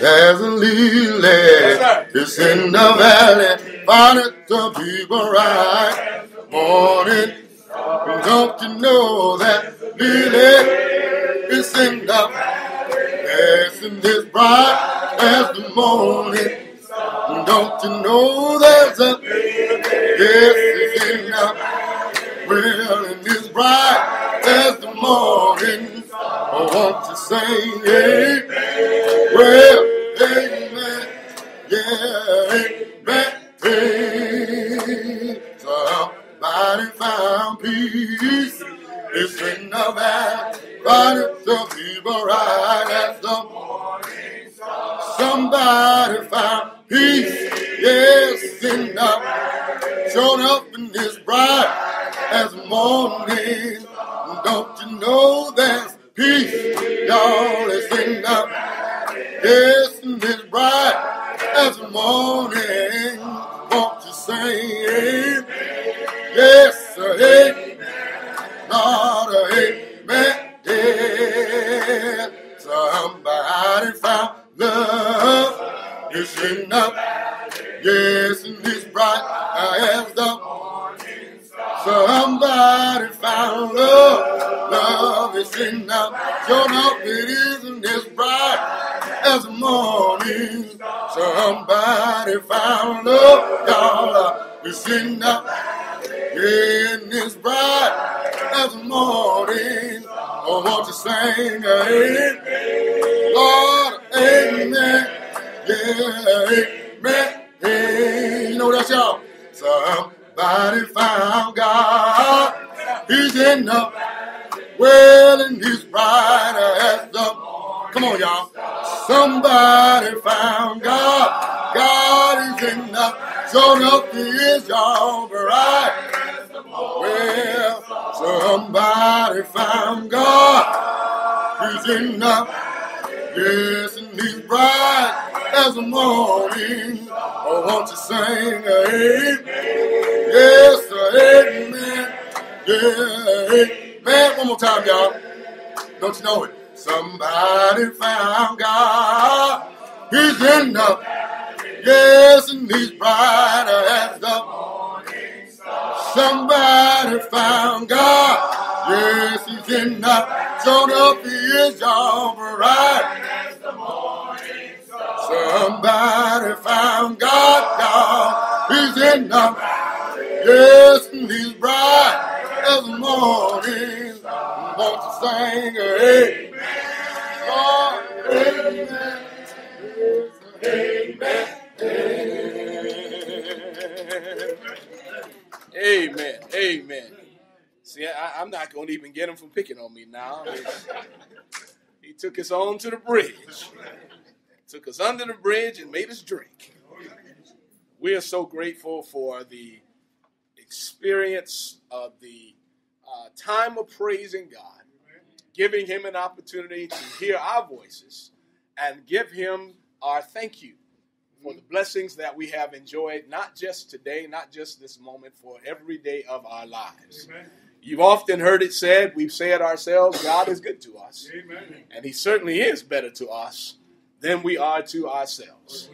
There's a lily. It's in the valley. Find it to people right. Morning. Don't you know that lily is in the valley? Yes, and it's bright as the morning. Don't you know there's a yes, it's in the well, and it's bright as the morning. I want to sing, hey, well, amen, yeah, amen. Somebody found peace. It's in the valley, but it's the people right as the morning. Somebody found peace, yes, in the showed up in this bright as morning. Don't you know there's peace, y'all? It's in the yes, this bright as the morning. Won't you say yes, sir, hey, not a amen, yeah. Somebody found love. In the yes, in this bright as the morning Somebody found love. Love is in the sure enough it is in this bright as morning. Somebody found love, y'all. Uh, it's in the in this bright as morning. Oh, won't you sing amen? Lord, amen. Yeah, amen. You know that's y'all. Somebody found God. He's in the well and he's brighter as the come on y'all. Somebody found God. God is in the enough is y'all bright. Well, somebody found God. He's the yes and he's bright as the morning. Oh, won't you sing amen? Yes, amen. Yeah, amen. One more time, y'all. Don't you know it? Somebody found God. He's in the yes, and he's brighter as the morning. Somebody found God. Yes, he's in the showed up. He is all bright. Somebody found God, God. He's in the yes, and he's bright as the morning. Won't you sing amen? Lord, amen. Amen. Amen. Amen. See, I, I'm not going to even get him from picking on me now. He took us on to the bridge, took us under the bridge, and made us drink. We are so grateful for the experience of the uh, time of praising God, giving Him an opportunity to hear our voices and give Him our thank you for the blessings that we have enjoyed, not just today, not just this moment, for every day of our lives. You've often heard it said, we've said ourselves, God is good to us. And He certainly is better to us than we are to ourselves.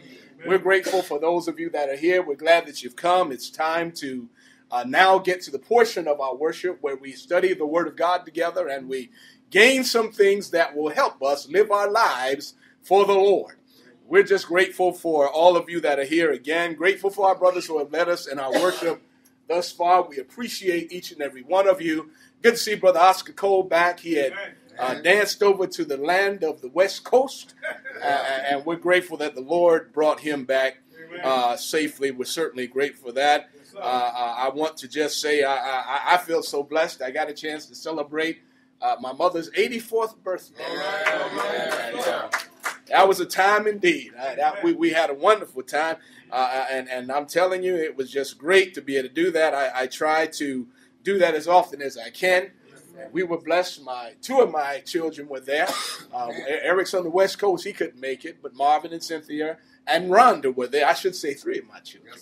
We're grateful for those of you that are here. We're glad that you've come. It's time to uh, now get to the portion of our worship where we study the Word of God together and we gain some things that will help us live our lives for the Lord. We're just grateful for all of you that are here again. Grateful for our brothers who have led us in our worship thus far. We appreciate each and every one of you. Good to see Brother Oscar Cole back. He had uh, danced over to the land of the West Coast, uh, and we're grateful that the Lord brought him back uh, safely. We're certainly grateful for that. Uh, I want to just say I, I, I, feel so blessed. I got a chance to celebrate uh, my mother's 84th birthday. And, uh, that was a time indeed. That, we, we had a wonderful time. Uh, and, and I'm telling you, it was just great to be able to do that. I, I try to do that as often as I can. We were blessed. My two of my children were there. Uh, Eric's on the West Coast; he couldn't make it, but Marvin and Cynthia and Rhonda were there. I should say three of my children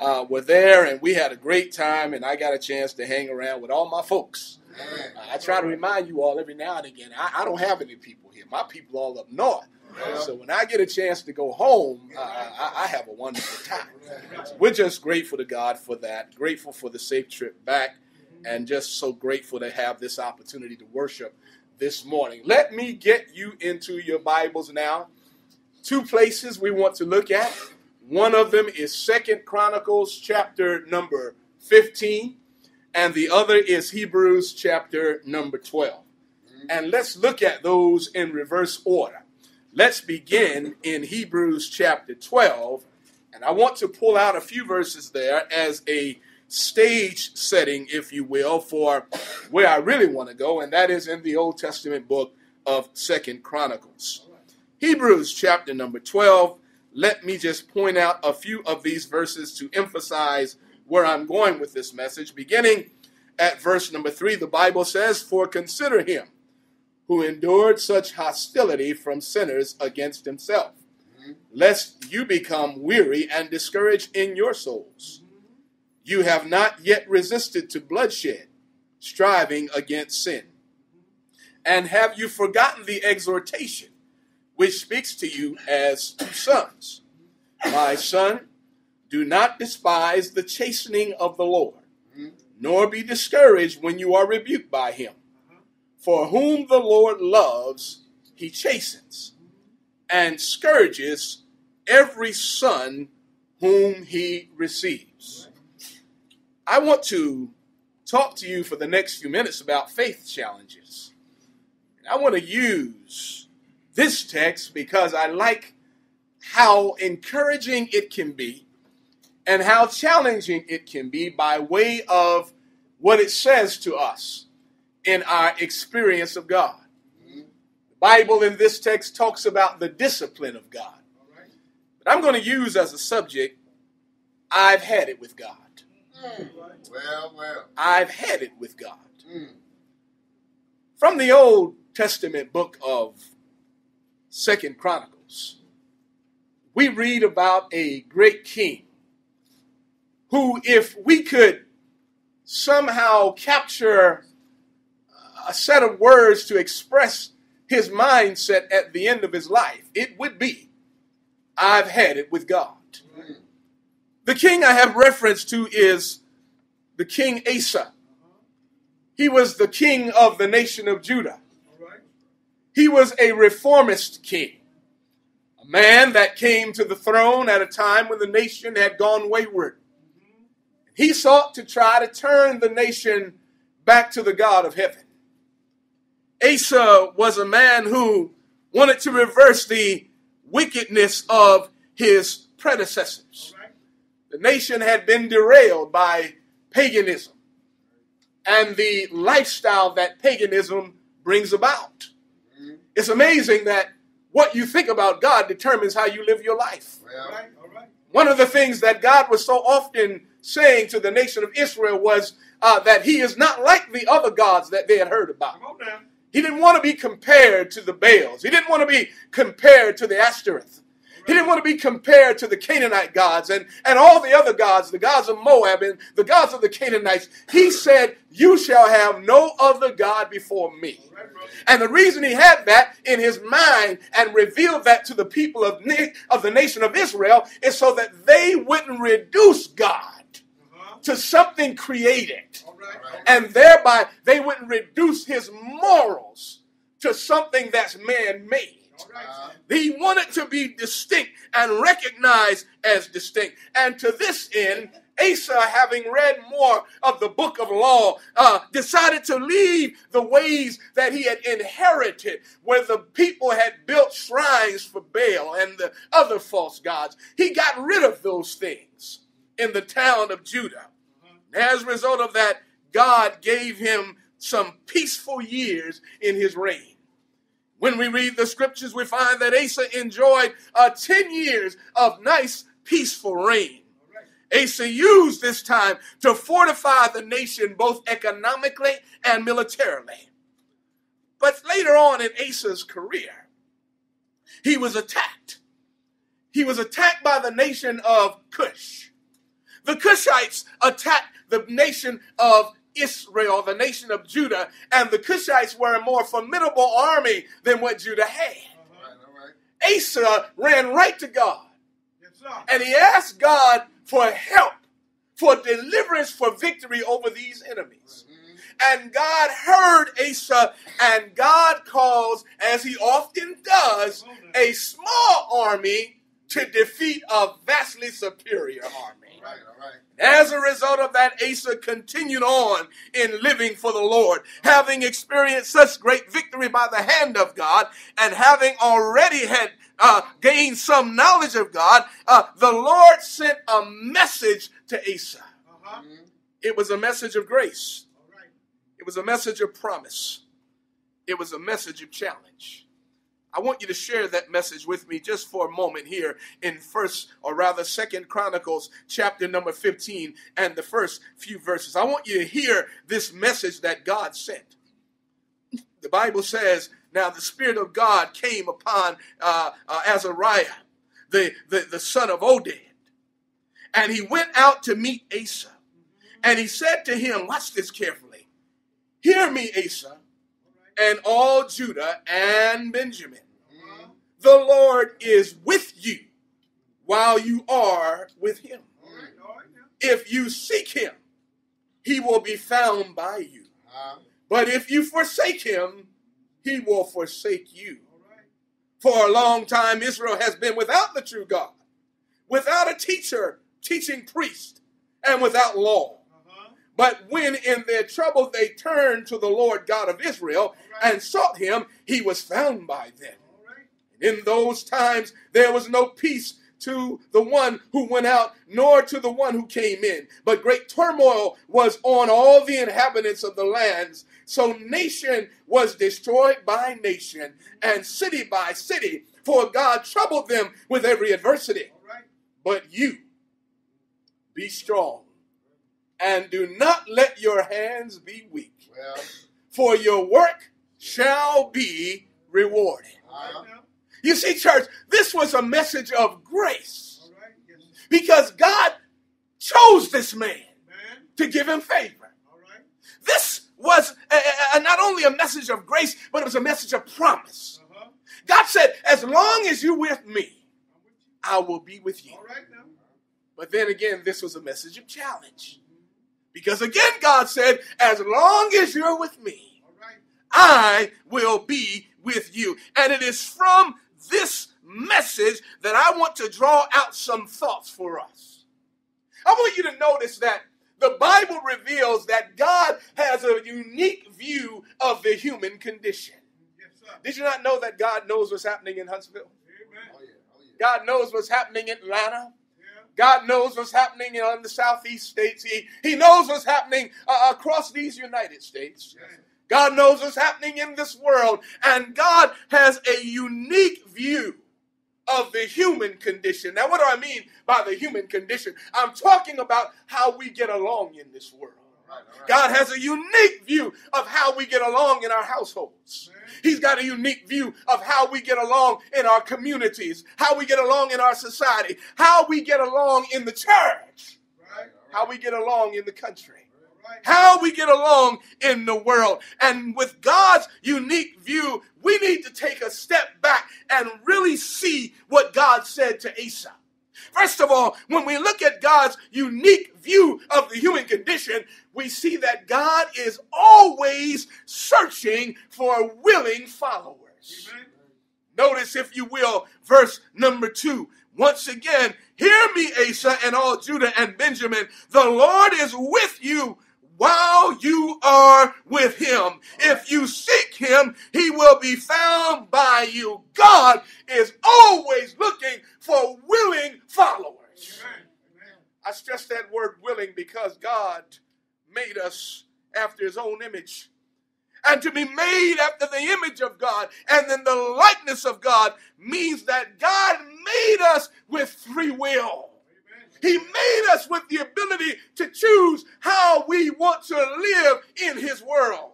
uh, were there, and we had a great time. And I got a chance to hang around with all my folks. Uh, I try to remind you all every now and again. I, I don't have any people here. My people all up north. So when I get a chance to go home, uh, I, I, have a wonderful time. So we're just grateful to God for that. Grateful for the safe trip back, and just so grateful to have this opportunity to worship this morning. Let me get you into your Bibles now. Two places we want to look at. One of them is Second Chronicles chapter number 15, and the other is Hebrews chapter number 12. Mm-hmm. And let's look at those in reverse order. Let's begin in Hebrews chapter 12. And I want to pull out a few verses there as a stage setting, if you will, for where I really want to go, and that is in the Old Testament book of Second Chronicles. Hebrews chapter number 12. Let me just point out a few of these verses to emphasize where I'm going with this message. Beginning at verse number 3, the Bible says, For consider him who endured such hostility from sinners against himself, lest you become weary and discouraged in your souls. You have not yet resisted to bloodshed, striving against sin. And have you forgotten the exhortation which speaks to you as to sons? My son, do not despise the chastening of the Lord, nor be discouraged when you are rebuked by him. For whom the Lord loves, he chastens and scourges every son whom he receives. I want to talk to you for the next few minutes about faith challenges. I want to use this text because I like how encouraging it can be and how challenging it can be by way of what it says to us in our experience of God. The Bible in this text talks about the discipline of God. But I'm going to use as a subject, I've had it with God. Well, well. I've had it with God. Mm. From the Old Testament book of Second Chronicles, we read about a great king who, if we could somehow capture a set of words to express his mindset at the end of his life, it would be, I've had it with God. Mm. The king I have reference to is the king Asa. He was the king of the nation of Judah. He was a reformist king, a man that came to the throne at a time when the nation had gone wayward. He sought to try to turn the nation back to the God of heaven. Asa was a man who wanted to reverse the wickedness of his predecessors. The nation had been derailed by paganism and the lifestyle that paganism brings about. It's amazing that what you think about God determines how you live your life. One of the things that God was so often saying to the nation of Israel was uh, that he is not like the other gods that they had heard about. He didn't want to be compared to the Baals. He didn't want to be compared to the Ashtoreth. He didn't want to be compared to the Canaanite gods and, and all the other gods, the gods of Moab and the gods of the Canaanites. He said, You shall have no other God before me. And the reason he had that in his mind and revealed that to the people of, of the nation of Israel is so that they wouldn't reduce God to something created. And thereby they wouldn't reduce his morals to something that's man made. He wanted to be distinct and recognized as distinct. And to this end, Asa, having read more of the book of law, uh, decided to leave the ways that he had inherited, where the people had built shrines for Baal and the other false gods. He got rid of those things in the town of Judah. As a result of that, God gave him some peaceful years in his reign. When we read the scriptures, we find that Asa enjoyed uh, 10 years of nice, peaceful reign. Asa used this time to fortify the nation both economically and militarily. But later on in Asa's career, he was attacked. He was attacked by the nation of Cush. The Cushites attacked the nation of Israel, the nation of Judah, and the Cushites were a more formidable army than what Judah had. Asa ran right to God. And he asked God for help, for deliverance, for victory over these enemies. And God heard Asa, and God calls, as he often does, a small army to defeat a vastly superior army. Right, all right. As a result of that, Asa continued on in living for the Lord, having experienced such great victory by the hand of God, and having already had uh, gained some knowledge of God. Uh, the Lord sent a message to Asa. Uh-huh. It was a message of grace. All right. It was a message of promise. It was a message of challenge. I want you to share that message with me just for a moment here in first or rather second Chronicles chapter number 15 and the first few verses. I want you to hear this message that God sent. The Bible says, now the Spirit of God came upon uh, uh, Azariah, the, the, the son of Oded, and he went out to meet Asa. And he said to him, watch this carefully. Hear me, Asa, and all Judah and Benjamin. The Lord is with you while you are with him. All right. All right. Now. If you seek him, he will be found by you. But if you forsake him, he will forsake you. For a long time, Israel has been without the true God, without a teacher, teaching priest, and without law. Uh-huh. But when in their trouble they turned to the Lord God of Israel and sought him, he was found by them. Right. In those times there was no peace to the one who went out, nor to the one who came in. But great turmoil was on all the inhabitants of the lands. So nation was destroyed by nation, and city by city, for God troubled them with every adversity. Right. But you be strong, and do not let your hands be weak, well, for your work shall be rewarded. You see, church, this was a message of grace because God chose this man to give him favor. This was a- a- not only a message of grace, but it was a message of promise. God said, As long as you're with me. I will be with you. But then again, this was a message of challenge. Because again, God said, As long as you're with me. I will be with you. And it is from this message that I want to draw out some thoughts for us. I want you to notice that the Bible reveals that God has a unique view of the human condition. Yes, sir. Did you not know that God knows what's happening in Huntsville? Amen. oh yeah, oh yeah. God knows what's happening in Atlanta. Yeah. God knows what's happening in the southeast states. He, he knows what's happening uh, across these United States. Yes. God knows what's happening in this world. And God has a unique view of the human condition. Now, what do I mean by the human condition? I'm talking about how we get along in this world. Right, all right. God has a unique view of how we get along in our households. He's got a unique view of how we get along in our communities, how we get along in our society, how we get along in the church, Right. how we get along in the country. How we get along in the world. And with God's unique view, we need to take a step back and really see what God said to Asa. First of all, when we look at God's unique view of the human condition, we see that God is always searching for willing followers. Amen. Notice, if you will, verse number two. Once again, hear me, Asa, and all Judah and Benjamin. The Lord is with you while you are with him. If you seek him, he will be found by you. God is always looking for willing followers. I stress that word willing because God made us after his own image. And to be made after the image of God and in the likeness of God means that God made us with free will. He made us with the ability to choose how we want to live in his world.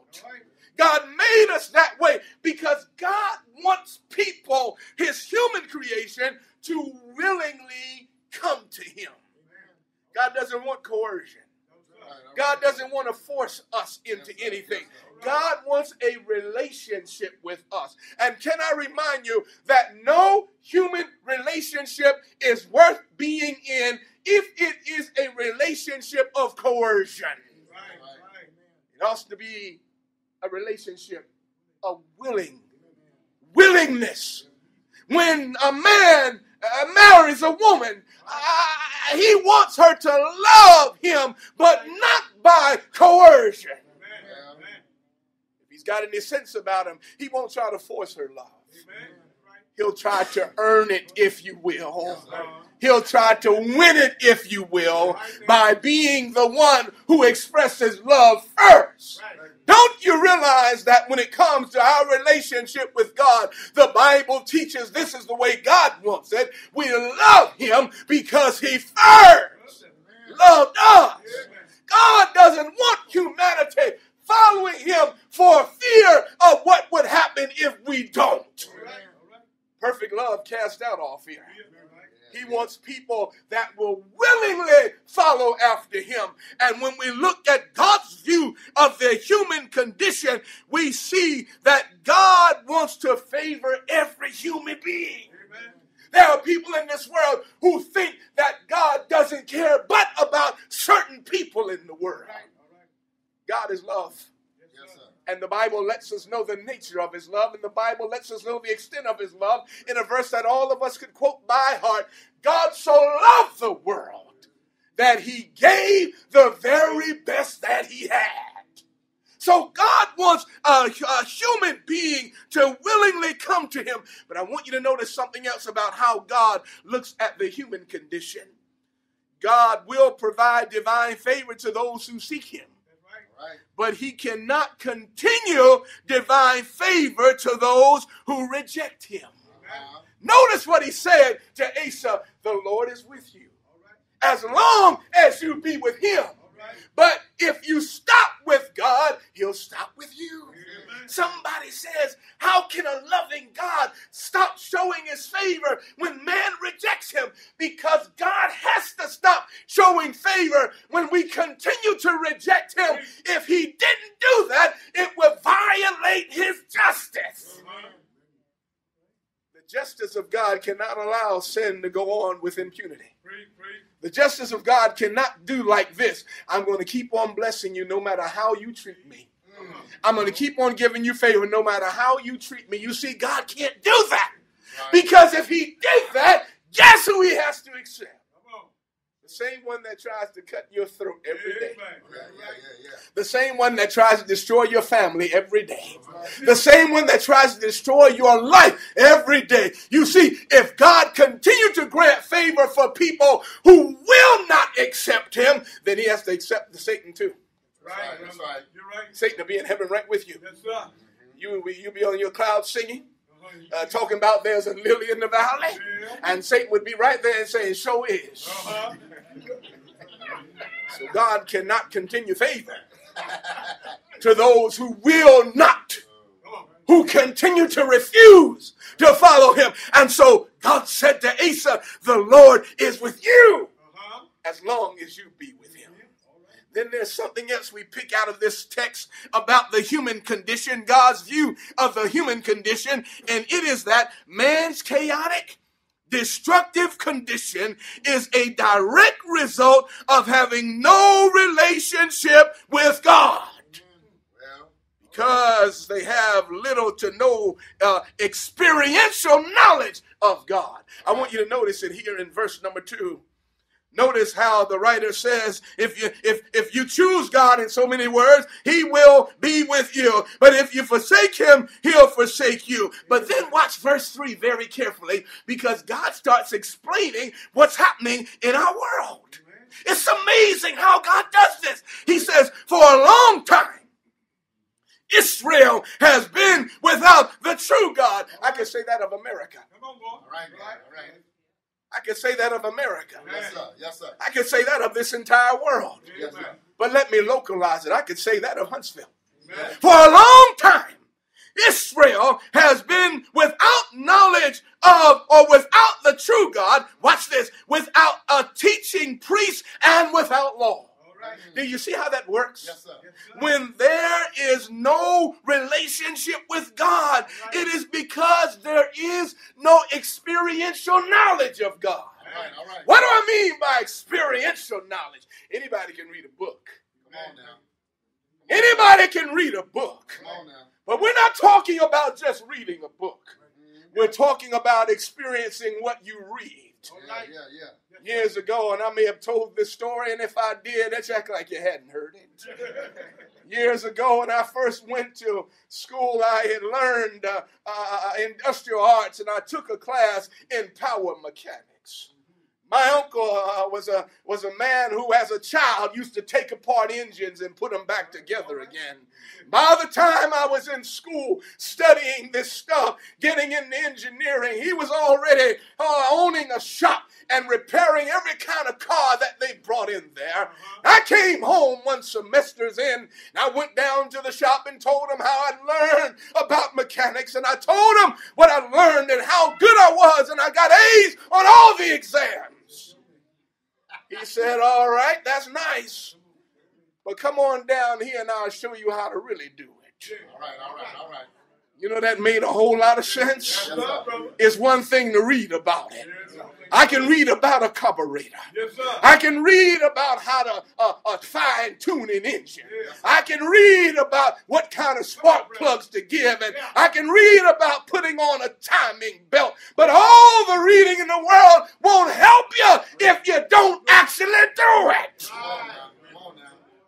God made us that way because God wants people, his human creation, to willingly come to him. God doesn't want coercion. No, sir. Right, all right. God doesn't want to force us into anything. God wants a relationship with us. And can I remind you that no human relationship is worth being in if it is a relationship of coercion. It has to be a relationship of willing willingness. When a man uh, marries a woman, uh, he wants her to love him, but not by coercion. If he's got any sense about him, he won't try to force her love. He'll try to earn it, if you will. He'll try to win it, if you will, by being the one who expresses love first. Don't you realize that when it comes to our relationship with God, the Bible teaches this is the way God wants it. We love Him because He first loved us. God doesn't want humanity following Him for fear of what would happen if we don't. Perfect love casts out all fear. He wants people that will willingly follow after him. And when we look at God's view of the human condition, we see that God wants to favor every human being. Amen. There are people in this world who think that God doesn't care but about certain people in the world. God is love. And the Bible lets us know the nature of his love, and the Bible lets us know the extent of his love in a verse that all of us could quote by heart. God so loved the world that he gave the very best that he had. So God wants a, a human being to willingly come to him. But I want you to notice something else about how God looks at the human condition. God will provide divine favor to those who seek him. But he cannot continue divine favor to those who reject him. Uh-huh. Notice what he said to Asa the Lord is with you as long as you be with him. But if you stop with God, he'll stop with you. Amen. Somebody says, How can a loving God stop showing his favor when man rejects him? Because God has to stop showing favor when we continue to reject him. If he didn't do that, it would violate his justice. Uh-huh. The justice of God cannot allow sin to go on with impunity. Preach, preach. The justice of God cannot do like this. I'm going to keep on blessing you no matter how you treat me. Mm. I'm going to keep on giving you favor no matter how you treat me. You see, God can't do that. Because if he did that, guess who he has to accept? Come on. The same one that tries to cut your throat every day. The same one that tries to destroy your family every day. The same one that tries to destroy your life every day. You see, if God continued to grant favor for people who will not accept him, then he has to accept the Satan too. Right. right, that's right. You're right. Satan will be in heaven right with you. Yes, sir. You you be on your cloud singing. Uh, talking about there's a lily in the valley, and Satan would be right there and saying, "Show is." Uh-huh. So God cannot continue favor to those who will not, who continue to refuse to follow Him. And so God said to Asa, "The Lord is with you Uh-huh. as long as you be with Him." All right. Then there's something else we pick out of this text about the human condition, God's view of the human condition, and it is that man's chaotic, destructive condition is a direct result of having no relationship with God. Because they have little to no uh, experiential knowledge of God. I want you to notice it here in verse number two. Notice how the writer says, if you if if you choose God in so many words, he will be with you. But if you forsake him, he'll forsake you. But then watch verse 3 very carefully because God starts explaining what's happening in our world. It's amazing how God does this. He says, for a long time, Israel has been without the true God. I can say that of America. Come on, boy. all right, all right, all right. I could say that of America. Yes, sir. Yes, sir. I could say that of this entire world. Yes, sir. But let me localize it. I could say that of Huntsville. Amen. For a long time, Israel has been without knowledge of or without the true God. Watch this without a teaching priest and without law. Mm. All Do you see how that works? Yes, sir. When there is no relationship with God, it is because there is no experiential knowledge of God. All right, all right. What do I mean by experiential knowledge? Anybody can read a book. Come on now. Anybody can read a book. Come on now. But we're not talking about just reading a book. Mm-hmm. We're talking about experiencing what you read. Yeah, yeah, yeah. Years ago, and I may have told this story, and if I did, let's act like you hadn't heard it. Years ago, when I first went to school, I had learned uh, uh, industrial arts, and I took a class in power mechanics. My uncle uh, was a was a man who, as a child, used to take apart engines and put them back together again. By the time I was in school studying this stuff, getting into engineering, he was already uh, owning a shop and repairing every kind of car that they brought in there. I came home one semester's in, and I went down to the shop and told him how I'd learned about mechanics, and I told him what I learned and how good I was, and I got A's on all the exams. He said, All right, that's nice. But come on down here and I'll show you how to really do it. All right, all right, all right. You know, that made a whole lot of sense. It's one thing to read about it. I can read about a carburetor. Yes, sir. I can read about how to uh, uh, fine tune an engine. I can read about what kind of spark plugs to give, and I can read about putting on a timing belt. But all the reading in the world won't help you if you don't actually do it. Come on now. Come on now.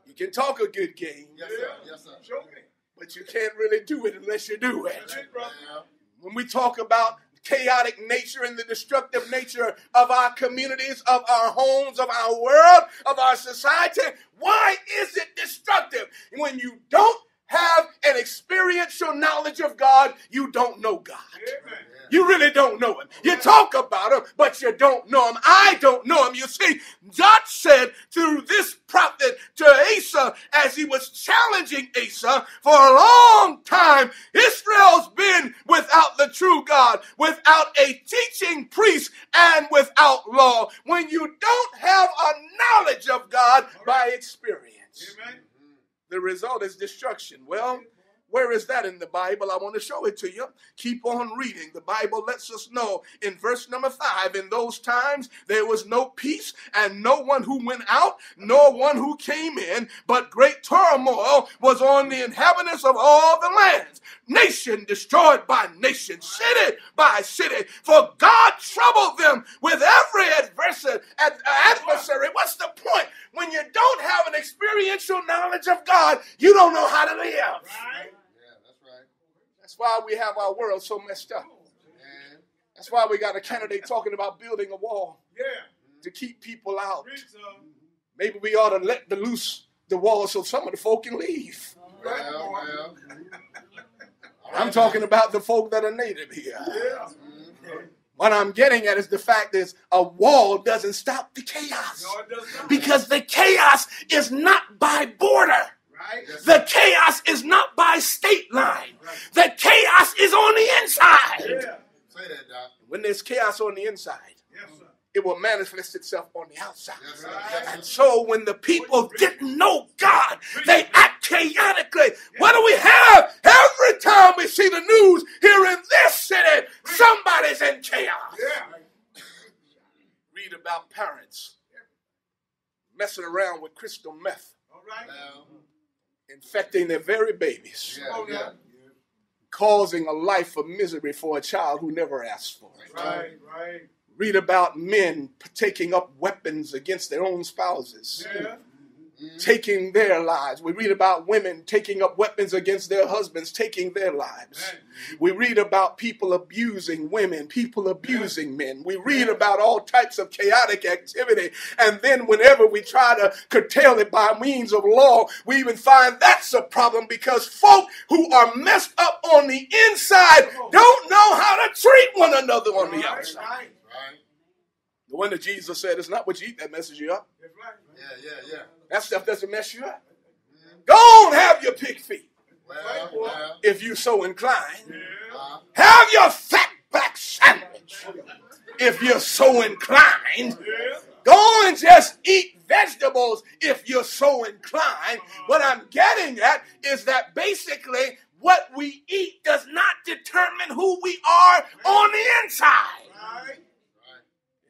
You can talk a good game, Yes, sir. Yes, sir. Show me. but you can't really do it unless you do it. That's it, brother. Yeah. When we talk about chaotic nature and the destructive nature of our communities, of our homes, of our world, of our society, why is it destructive? When you don't have an experiential knowledge of God, you don't know God. Amen. You really don't know him. You talk about him, but you don't know him. I don't know him. You see, God said through this prophet to Asa as he was challenging Asa for a long time, Israel's been without the true God, without a teaching priest, and without law. When you don't have a knowledge of God by experience, Amen. The result is destruction. Well, where is that in the Bible? I want to show it to you. Keep on reading. The Bible lets us know in verse number five in those times there was no peace and no one who went out, nor one who came in, but great turmoil was on the inhabitants of all the lands. Nation destroyed by nation, city by city, for God troubled them with every adversary. ad- adversary. What's the point? When you don't have an experiential knowledge of God, you don't know how to live. Right? Yeah, that's why we have our world so messed up. And That's why we got a candidate talking about building a wall Yeah. to keep people out. Maybe we ought to let the loose the wall so some of the folk can leave. well, well. I'm talking about the folk that are native here. Yeah. Mm-hmm. What I'm getting at is the fact is a wall doesn't stop the chaos. No, it does not. Because the chaos is not by border. Right? The chaos is not by state line. The chaos is on the inside. Yeah. Say that, Doc. When there's chaos on the inside, Yes, it will manifest itself on the outside. Yes. And so when the people didn't know God, they act chaotically. What do we have? Every time we see the news here in this city, somebody's in chaos. Yeah. Read about parents messing around with crystal meth, All right. Infecting their very babies, yeah, yeah. causing a life of misery for a child who never asked for it. Right. Right. Read about men taking up weapons against their own spouses. Yeah. Taking their lives. We read about women taking up weapons against their husbands, taking their lives. We read about people abusing women, people abusing men. We read about all types of chaotic activity. And then, whenever we try to curtail it by means of law, we even find that's a problem because folk who are messed up on the inside don't know how to treat one another on the outside. Right. Right. The one that Jesus said, it's not what you eat that messes you up. That's right. Yeah, yeah, yeah. That stuff doesn't mess you up. Go on, have your pig feet. If you so inclined. Have your fat back sandwich if you're so inclined. Go and just eat vegetables if you're so inclined. What I'm getting at is that basically what we eat does not determine who we are on the inside. It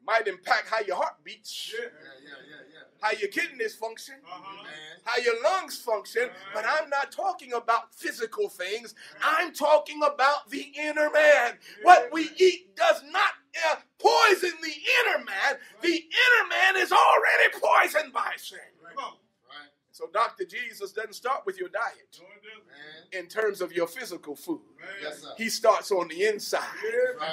might impact how your heart beats, Yeah. Yeah, yeah, yeah, yeah. How your kidneys function, Uh-huh. How your lungs function, but I'm not talking about physical things. I'm talking about the inner man. What we eat does not uh, poison the inner man. The inner man is already poisoned by sin. Right. So, Dr. Jesus doesn't start with your diet No, it doesn't. Man. in terms of your physical food. Yes, sir. He starts on the inside.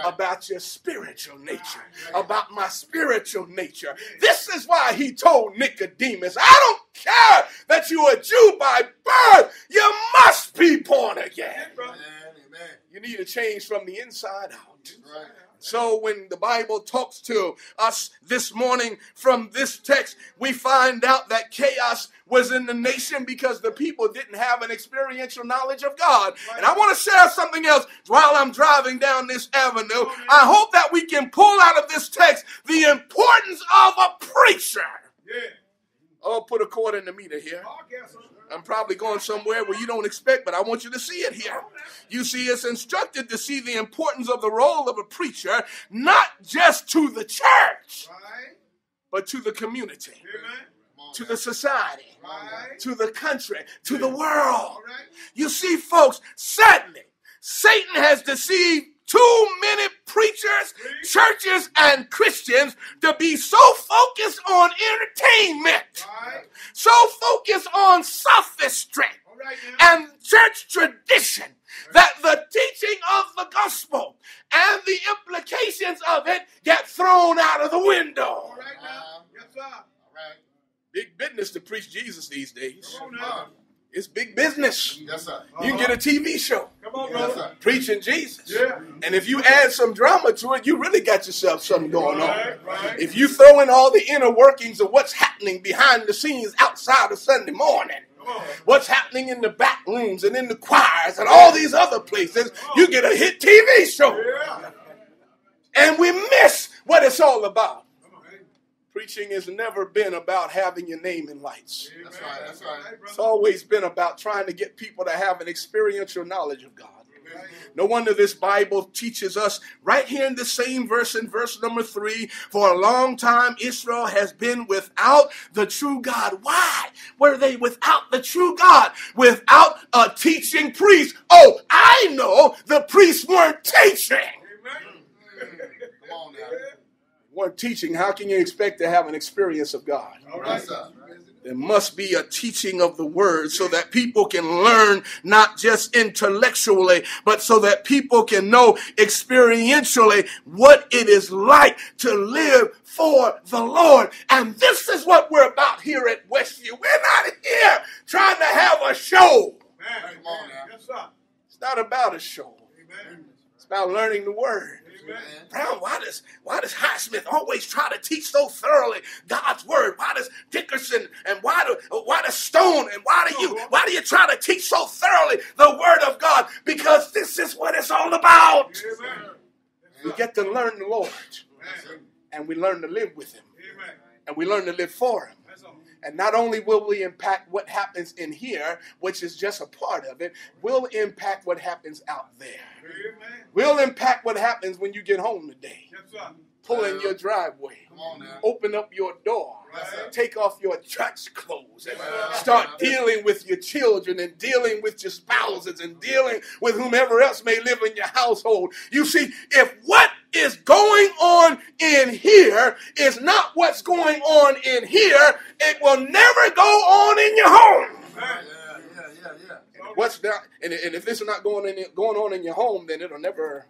About your spiritual nature, about my spiritual nature. This is why he told Nicodemus, I don't care that you are a Jew by birth, you must be born again. Amen. Amen. You need to change from the inside out. Right. So when the Bible talks to us this morning from this text, we find out that chaos was in the nation because the people didn't have an experiential knowledge of God. And I want to share something else while I'm driving down this avenue. I hope that we can pull out of this text the importance of a preacher. Yeah. Oh, put a cord in the meter here. I'm probably going somewhere where you don't expect, but I want you to see it here. You see, it's instructed to see the importance of the role of a preacher, not just to the church, but to the community, to the society, to the country, to the world. You see, folks, sadly, Satan has deceived too many preachers, churches, and Christians to be so focused on entertainment, Right. so focused on sophistry All right now. and church tradition that the teaching of the gospel and the implications of it get thrown out of the window. All right now. Yes, sir. All right. Big business to preach Jesus these days. Come on Come now. on. It's big business. Yes, sir. You can get a TV show Come on, brother. preaching Jesus. Yeah. And if you add some drama to it, you really got yourself something going on. Right, right. If you throw in all the inner workings of what's happening behind the scenes outside of Sunday morning, what's happening in the back rooms and in the choirs and all these other places, you get a hit TV show. Yeah. And we miss what it's all about. Come on. Preaching has never been about having your name in lights. That's right, that's right. It's always been about trying to get people to have an experiential knowledge of God. No wonder this Bible teaches us right here in the same verse, in verse number three, for a long time Israel has been without the true God. Why were they without the true God? Without a teaching priest. Oh, I know the priests weren't teaching. Amen. Mm. Come on now. Weren't teaching. How can you expect to have an experience of God? All right. Yes, sir. There must be a teaching of the word so that people can learn not just intellectually, but so that people can know experientially what it is like to live for the Lord. And this is what we're about here at Westview. We're not here trying to have a show. Man. Come. Yes, sir. It's not about a show. Amen. It's about learning the word. Amen. Brown, why does why does Highsmith always try to teach so thoroughly God's word? Why does Dickerson and why do why does Stone and why do you why do you try to teach so thoroughly the word of God? Because this is what it's all about. Amen. We get to learn the Lord Amen. and we learn to live with him Amen. and we learn to live for him. That's all. And not only will we impact what happens in here, which is just a part of it, we'll impact what happens out there. Amen. We'll impact what happens when you get home today. Yes. Pull in your driveway. Come on now. open up your door, Yes, sir. take off your church clothes, and Yes, start dealing with your children and dealing with your spouses and dealing with whomever else may live in your household. You see, if what is going on in here is not what's going on in here, it will never go on in your home. Yeah, yeah, yeah, yeah. What's not, and, and if this is not going in, going on in your home, then it'll never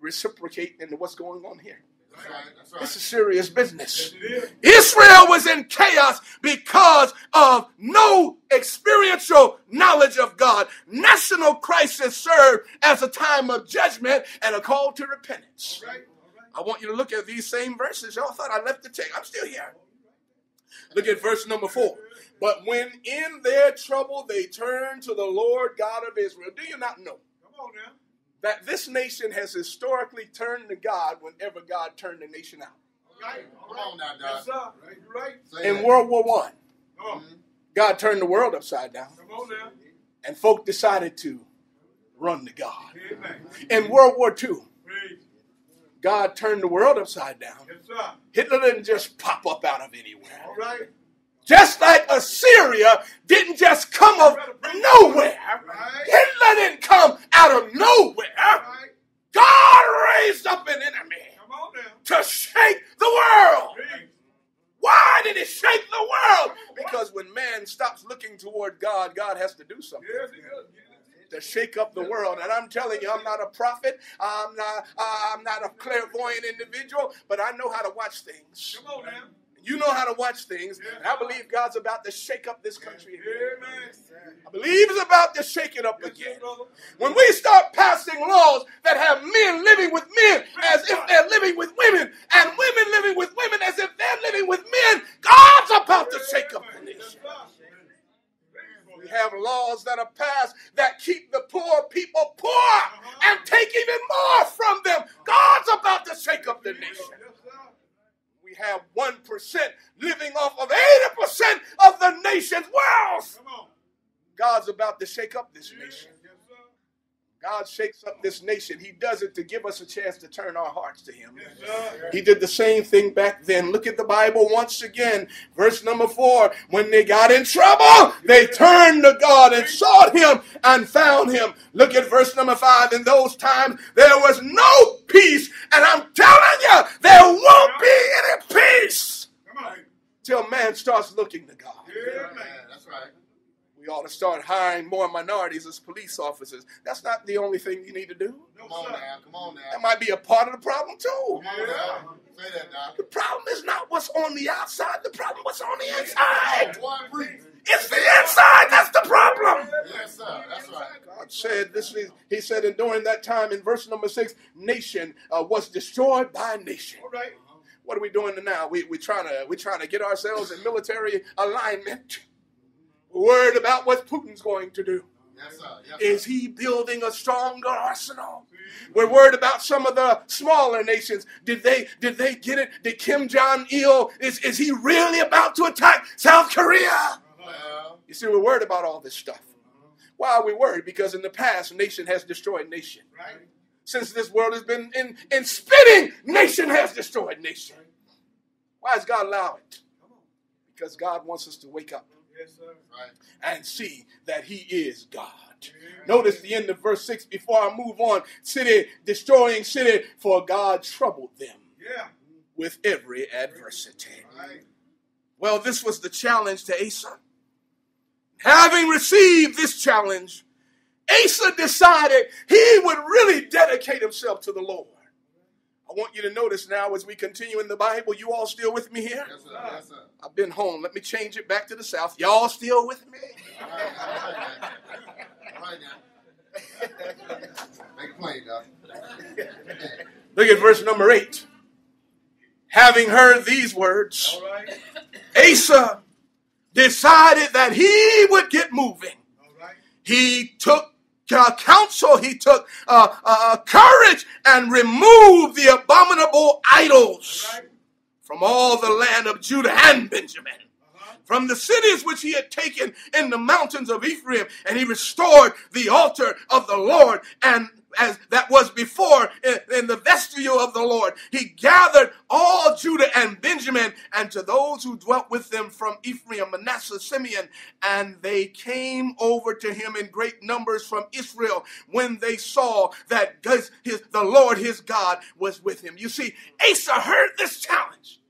reciprocate into what's going on here. Right, This is serious business. Yes, it is. Israel was in chaos because of no experiential knowledge of God. National crisis served as a time of judgment and a call to repentance. All right. All right. I want you to look at these same verses. Y'all thought I left the text. I'm still here. Look at verse number four. But when in their trouble they turned to the Lord God of Israel. Do you not know Come on now. That this nation has historically turned to God whenever God turned the nation out? Right. Come on now, Yes, Doc. You're right. In. World War One, Come on. God turned the world upside down, Come on now. and folk decided to run to God. Amen. In World War Two, God turned the world upside down. Yes, sir. Hitler didn't just pop up out of anywhere. Just like Assyria didn't just come of nowhere. Hitler didn't come out of nowhere. God raised up an enemy Come on now. to shake the world. Why did he shake the world? Because when man stops looking toward God, God has to do something to shake up the world. And I'm telling you, I'm not a prophet. I'm not. Uh, I'm not a clairvoyant individual, but I know how to watch things. Come on now. You know how to watch things. And I believe God's about to shake up this country again. I believe He's about to shake it up again. When we start passing laws that have men living with men as if they're living with women, and women living with women as if they're living with men, God's about to shake up the nation. We have laws that are passed that keep the poor people poor and take even more from them. God's about to shake up the nation. We have 1% living off of 80% of the nation's wealth. God's about to shake up this nation. God shakes up this nation. He does it to give us a chance to turn our hearts to Him. Yes. He did the same thing back then. Look at the Bible once again. Verse number four. When they got in trouble, they turned to God and sought Him and found Him. Look at verse number five. In those times, there was no peace. And I'm telling you, there won't be any peace till man starts looking to God. Yeah, that's right. We ought to start hiring more minorities as police officers. That's not the only thing you need to do. Come on now. Come on now. That might be a part of the problem too. Come on now. Say that, Doc. The problem is not what's on the outside, the problem is what's on the inside. Boy. It's the inside that's the problem. Yes, sir. That's right. God said this is, he said, and during that time in verse number six, nation uh, was destroyed by nation. All right. What are we doing now? We we trying to we trying to get ourselves in military alignment. Worried about what Putin's going to do. Yes, sir. Yes, Is he building a stronger arsenal? We're worried about some of the smaller nations. Did they did they get it? Did Kim Jong Il is is he really about to attack South Korea? Well, You see, we're worried about all this stuff. Why are we worried? Because in the past, nation has destroyed nation. Right. Since this world has been in, in spinning, nation has destroyed nation. Why does God allow it? Because God wants us to wake up Yes, sir. right. and see that He is God. Notice the end of verse 6 before I move on. City, destroying city, for God troubled them Yeah. with every adversity. Right. Well, this was the challenge to Asa. Having received this challenge, Asa decided he would really dedicate himself to the Lord. I want you to notice now as we continue in the Bible, you all still with me here? Yes, sir. Yes, sir. I've been home. Let me change it back to the South. Y'all still with me? All right. All right now. Make it plain, Doc. Look at verse number 8. Having heard these words, All right. Asa decided that he would get moving. All right. He took uh, counsel, he took uh, uh, courage and removed the abominable idols right. from all the land of Judah and Benjamin. Uh-huh. From the cities which he had taken in the mountains of Ephraim, and he restored the altar of the Lord, and as that was before in, in the vestibule of the Lord, he gathered all Judah and Benjamin, and to those who dwelt with them from Ephraim, Manasseh, Simeon, and they came over to him in great numbers from Israel when they saw that his, his, the Lord his God was with him. You see, Asa heard this challenge.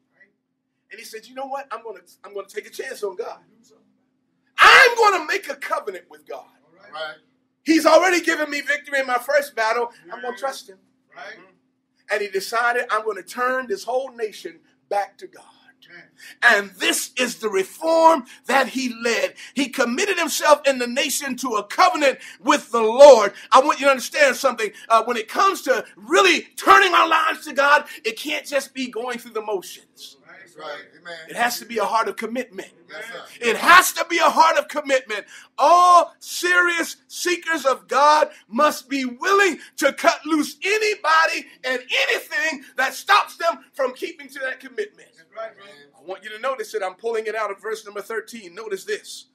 And he said, "You know what? I'm going to I'm going to take a chance on God. I'm going to make a covenant with God. All right. He's already given me victory in my first battle. I'm going to trust him." Right. And he decided, "I'm going to turn this whole nation back to God." And this is the reform that he led. He committed himself in the nation to a covenant with the Lord. I want you to understand something. Uh, when it comes to really turning our lives to God, it can't just be going through the motions. Right. That's right. Amen. It has to be a heart of commitment. Yes. It has to be a heart of commitment. All serious seekers of God must be willing to cut loose anybody and anything that stops them from keeping to that commitment. Right. I want you to notice it. I'm pulling it out of verse number 13. Notice this.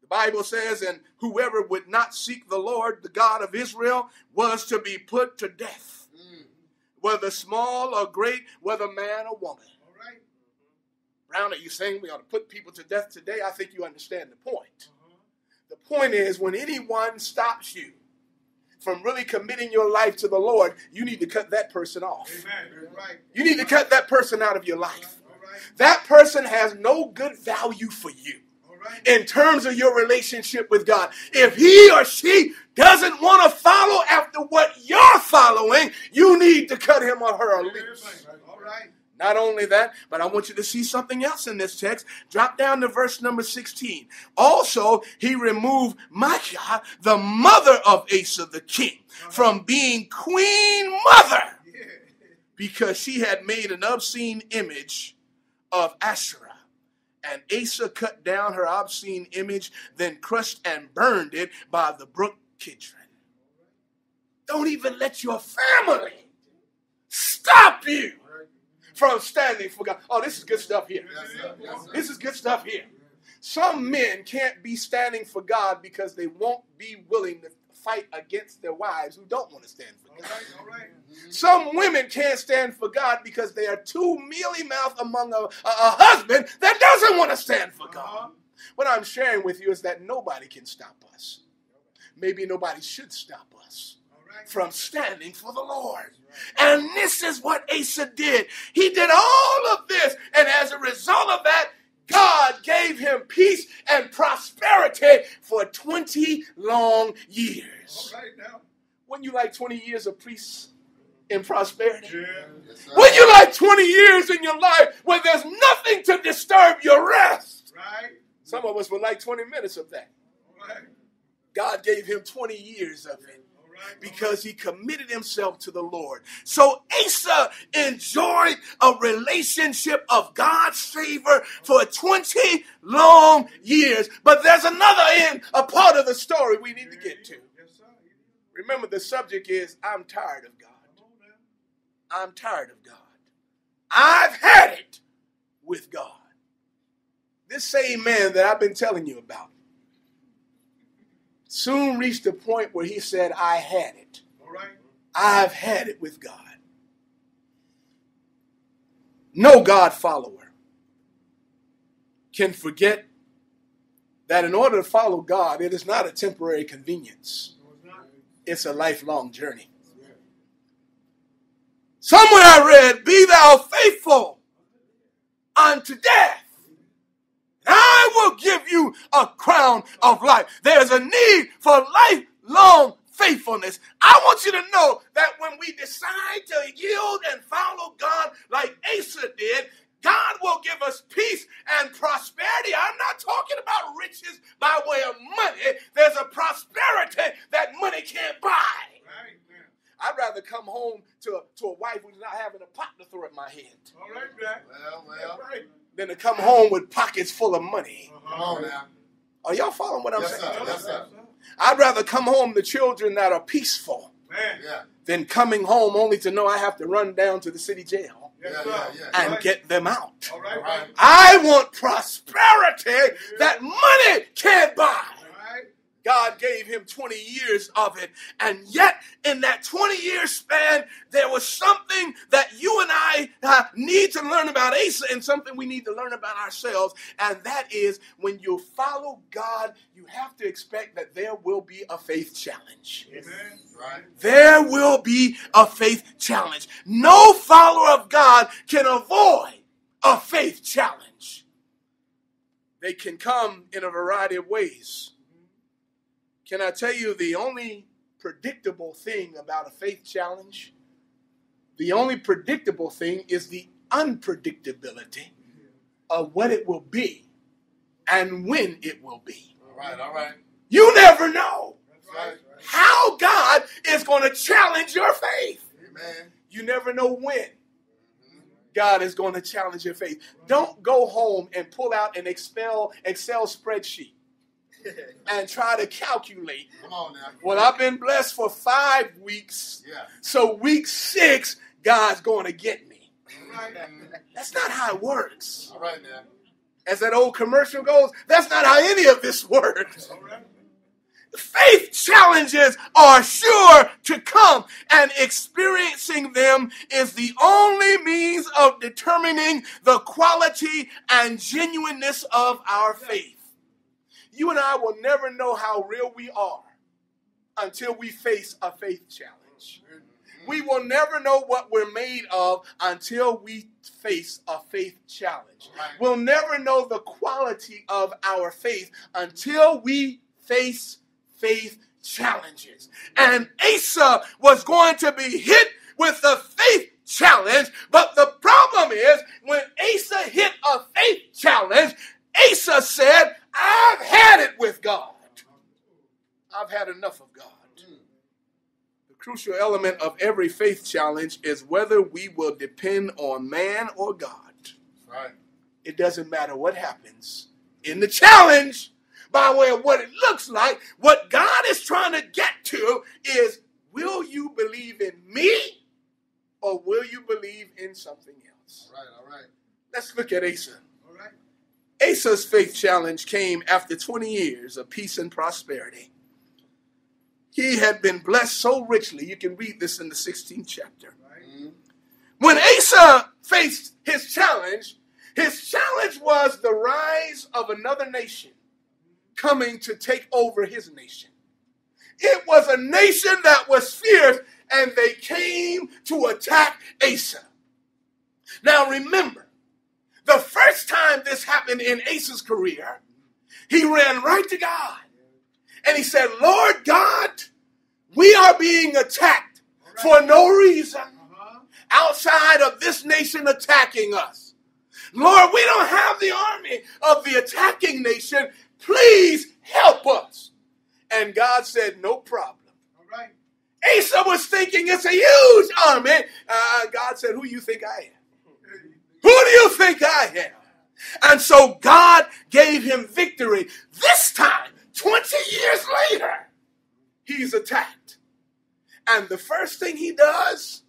The Bible says, And whoever would not seek the Lord, the God of Israel, was to be put to death, Mm. whether small or great, whether man or woman. All right. Brown, are saying we ought to put people to death today? I think you understand the point. Mm-hmm. The point is, when anyone stops you from really committing your life to the Lord, you need to cut that person off. Right. You need to cut that person out of your life. All right. That person has no good value for you All right. in terms of your relationship with God. If he or she doesn't want to follow after what you're following, you need to cut him or her loose. All right. Not only that, but I want you to see something else in this text. Drop down to verse number 16. Also, he removed Micah, the mother of Asa the king, uh-huh. from being queen mother because she had made an obscene image of Asherah. And Asa cut down her obscene image, then crushed and burned it by the brook Kidron. Don't even let your family stop you from standing for God. Oh, this is good stuff here. Yes, sir. Yes, sir. This is good stuff here. Some men can't be standing for God because they won't be willing to fight against their wives who don't want to stand for All God. right. All right. Mm-hmm. Some women can't stand for God because they are too mealy mouthed among a, a, husband that doesn't want to stand for God. Uh-huh. What I'm sharing with you is that nobody can stop us. Maybe nobody should stop us All. From standing for the Lord. And this is what Asa did. He did all of this, and as a result of that, God gave him peace and prosperity for 20 long years. right now. Wouldn't you like 20 years of peace and prosperity? Yeah. Yes, sir. Would you like 20 years in your life where there's nothing to disturb your rest? Right. Some of us would like 20 minutes of that. All right. God gave him 20 years of it All right. Because he committed himself to the Lord. So Asa enjoyed a relationship of God's favor for 20 long years. But there's another end, a part of the story we need to get to. Remember, the subject is I'm tired of God. I'm tired of God. I've had it with God. This same man that I've been telling you about soon reached a point where he said, I had it. All right. I've had it with God. No God follower can forget that in order to follow God, it is not a temporary convenience, No, it's not. it's a lifelong journey. Somewhere I read, Be thou faithful unto death. I will give you a crown of life. There's a need for lifelong faithfulness. I want you to know that when we decide to yield and follow God like Asa did, God will give us peace and prosperity. I'm not talking about riches by way of money. There's a prosperity that money can't buy. Right. Now. I'd rather come home to a, to a wife who's not having a pot to throw at my head All right, Jack. Well, well. right. than to come home with pockets full of money. Uh-huh. Come on now. Are y'all following what I'm Yes, saying? sir. Yes, sir. I'd rather come home to children that are peaceful Man. Yeah. than coming home only to know I have to run down to the city jail Yeah, yeah, yeah. and Right. get them out. All right. All right. Right. I want prosperity that money can't buy. God gave him 20 years of it. And yet, in that 20 year span, there was something that you and I uh, need to learn about Asa and something we need to learn about ourselves. And that is when you follow God, you have to expect that there will be a faith challenge. Amen. Right. There will be a faith challenge. No follower of God can avoid a faith challenge. They can come in a variety of ways. Can I tell you the only predictable thing about a faith challenge? The only predictable thing is the unpredictability of what it will be and when it will be. All right. All right. You never know right. how God is going to challenge your faith. Amen. You never know when God is going to challenge your faith. Don't go home and pull out an Excel Excel spreadsheet and try to calculate. Come on now. Well, I've been blessed for five weeks, Yeah. so week six, God's going to get me. Right. That's not how it works. All right now. As that old commercial goes, that's not how any of this works. All right. Faith challenges are sure to come, and experiencing them is the only means of determining the quality and genuineness of our faith. You and I will never know how real we are until we face a faith challenge. Mm-hmm. We will never know what we're made of until we face a faith challenge. We'll never know the quality of our faith until we face faith challenges. And Asa was going to be hit with a faith challenge, but the problem is when Asa hit a faith challenge, Asa said, I've had it with God. I've had enough of God. The crucial element of every faith challenge is whether we will depend on man or God. Right. It doesn't matter what happens in the challenge by way of what it looks like. What God is trying to get to is will you believe in me or will you believe in something else? All right. All right. Let's look at Asa. Right. Asa's faith challenge came after 20 years of peace and prosperity. He had been blessed so richly. You can read this in the 16th chapter. Mhm. When Asa faced his challenge, his challenge was the rise of another nation coming to take over his nation. It was a nation that was fierce and they came to attack Asa. Now remember, the first time this happened in Asa's career, he ran right to God and he said, Lord God, we are being attacked for no reason outside of this nation attacking us. Lord, we don't have the army of the attacking nation. Please help us. And God said, No problem. All right. Asa was thinking it's a huge army. Uh, God said, Who you think I am? Who do you think I am? And so God gave him victory. This time, 20 years later, he's attacked. And the first thing he does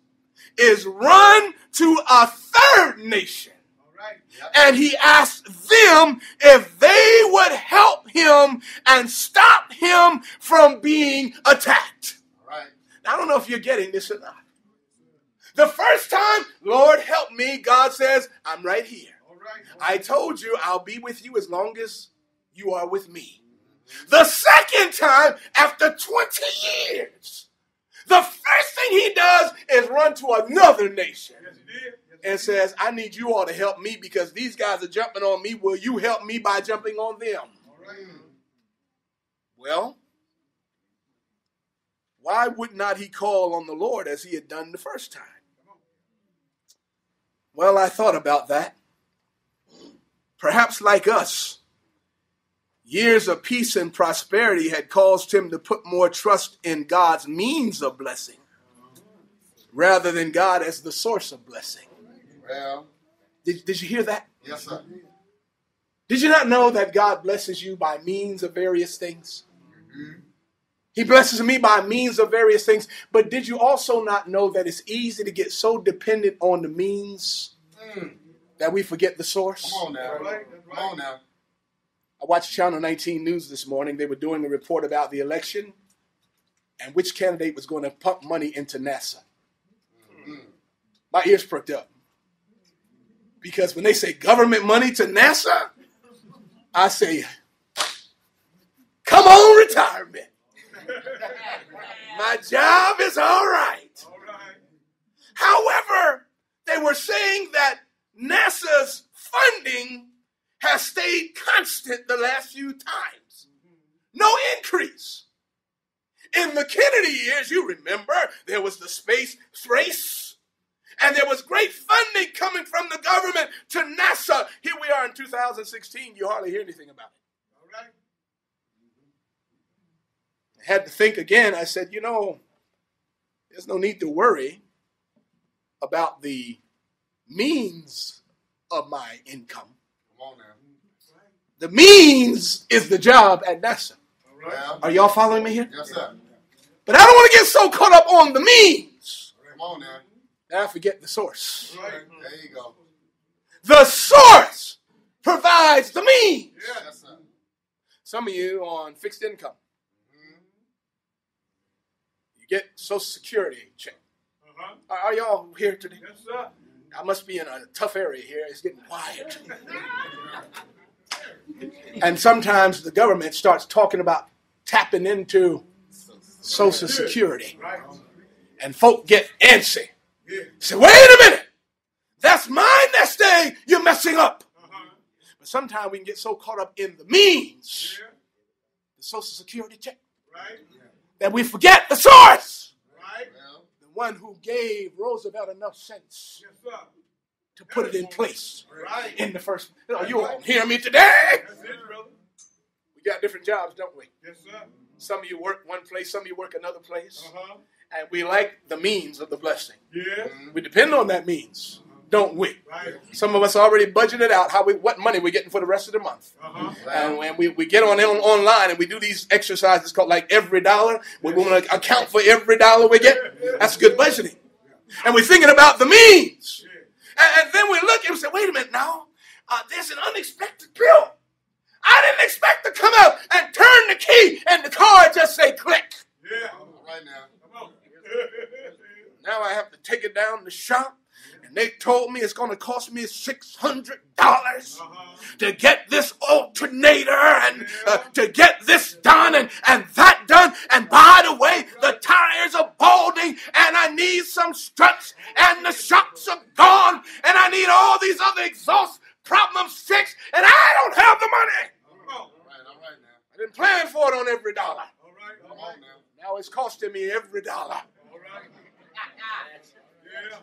is run to a third nation. All right. And he asked them if they would help him and stop him from being attacked. All right. I don't know if you're getting this or not. The first time, Lord help me, God says, I'm right here. All right. I told you I'll be with you as long as you are with me. The second time, after 20 years, the first thing he does is run to another nation Yes, you did. Yes, and says, I need you all to help me because these guys are jumping on me. Will you help me by jumping on them? Right. Well, why would not he call on the Lord as he had done the first time? Well, I thought about that. Perhaps like us, years of peace and prosperity had caused him to put more trust in God's means of blessing rather than God as the source of blessing. Well, Did, did you hear that? yes, sir. Did you not know that God blesses you by means of various things? Mm-hmm. He blesses me by means of various things. But did you also not know that it's easy to get so dependent on the means Mm. that we forget the source? Come on now. All right. That's Come on now. I watched Channel 19 News this morning. They were doing a report about the election and which candidate was going to pump money into NASA. My ears pricked up. Because when they say government money to NASA, I say, come on, retirement. My job is all right. All right. However, they were saying that NASA's funding has stayed constant the last few times. No increase. In the Kennedy years, you remember, there was the space race, and there was great funding coming from the government to NASA. Here we are in 2016, you hardly hear anything about it. All right. I had to think again. I said, you know, there's no need to worry about the means of my income. Come on now. The means is the job at NASA. Well, Are y'all following me here? yes, sir. But I don't want to get so caught up on the means Come on now. that I forget the source. There you go. The source provides the means. Yes, sir. Some of you on fixed income, you get Social Security check. Uh-huh. Are, are y'all here today? Yes, sir. I must be in a tough area here. It's getting quiet. and sometimes the government starts talking about tapping into Social Security. And folk get antsy. Say, wait a minute. That's my nest egg you're messing up. Uh-huh. But sometimes we can get so caught up in the means, the Social Security check, Right. That we forget the source. Right. The one who gave Roosevelt enough sense Yes, to put it in place Right. in the first. Oh, you all hear me today? That's it. We got different jobs, don't we? Yes, sir. Some of you work one place, some of you work another place. Uh-huh. And we like the means of the blessing. Yeah. We depend on that means, don't we? Right. Some of us already budgeted out how we what money we're getting for the rest of the month. Uh-huh. And when we, we get on, on online and we do these exercises called like every dollar, we want to account for every dollar we get. That's good budgeting. And we're thinking about the means. And, and then we look and we say, wait a minute now, uh, there's an unexpected bill. I didn't expect to come out and turn the key and the car just say click. Yeah. all right now. Now I have to take it down to the shop. And they told me it's going to cost me $600 Uh-huh. to get this alternator and uh, to get this done and, and that done. And by the way, the tires are balding and I need some struts and the shocks are gone and I need all these other exhaust problems fixed and I don't have the money. All right, all right now. I've been plan for it on every dollar. All right. All Come on now. Now it's costing me every dollar. All right. Yeah.